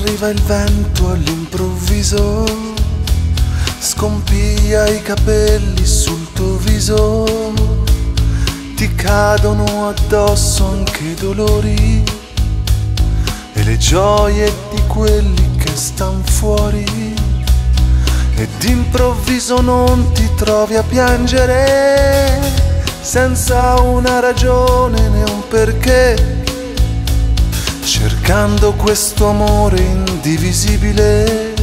arriva il vento all'improvviso, scompiglia i capelli sul tuo viso, ti cadono addosso anche i dolori e le gioie di quelli che stan fuori. E d'improvviso non ti trovi a piangere senza una ragione né un perché cercando questo amore indivisibile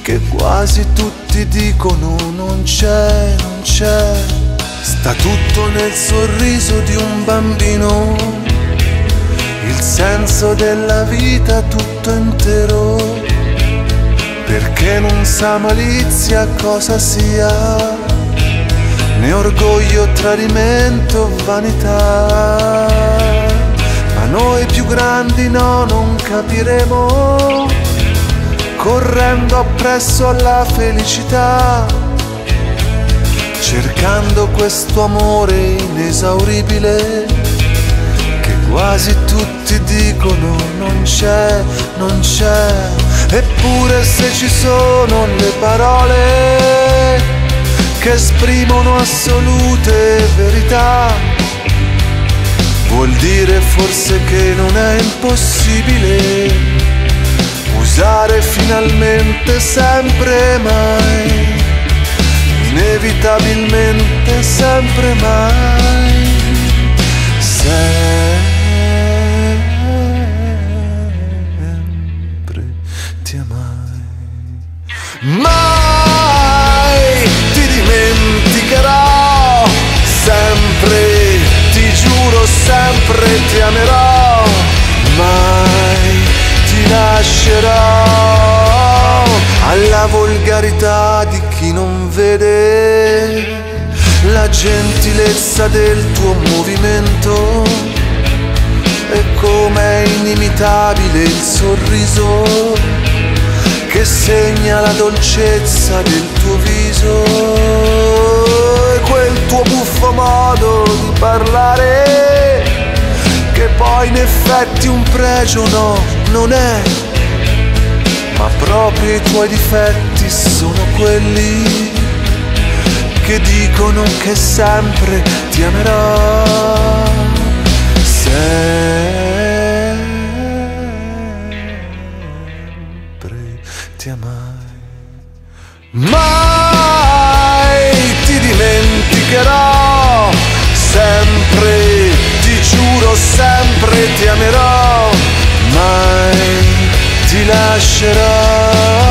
che quasi tutti dicono non c'è, non c'è. Sta tutto nel sorriso di un bambino, il senso della vita tutto intero, perché non sa malizia cosa sia, né orgoglio, tradimento, vanità noi più grandi no, non capiremo, correndo appresso alla felicità, cercando questo amore inesauribile, che quasi tutti dicono non c'è, non c'è, eppure se ci sono le parole che esprimono assolute verità, Vuol dire forse che non è impossibile usare finalmente sempre mai, inevitabilmente sempre mai, sempre gentilezza del tuo movimento. E com'è inimitabile il sorriso che segna la dolcezza del tuo viso. E quel tuo buffo modo di parlare che poi in effetti un pregio no, non è ma proprio i tuoi difetti sono quelli che dicono che sempre ti amerò ti amai. Mai ti dimenticherò, sempre, ti giuro, sempre ti amerò, mai ti lascerò.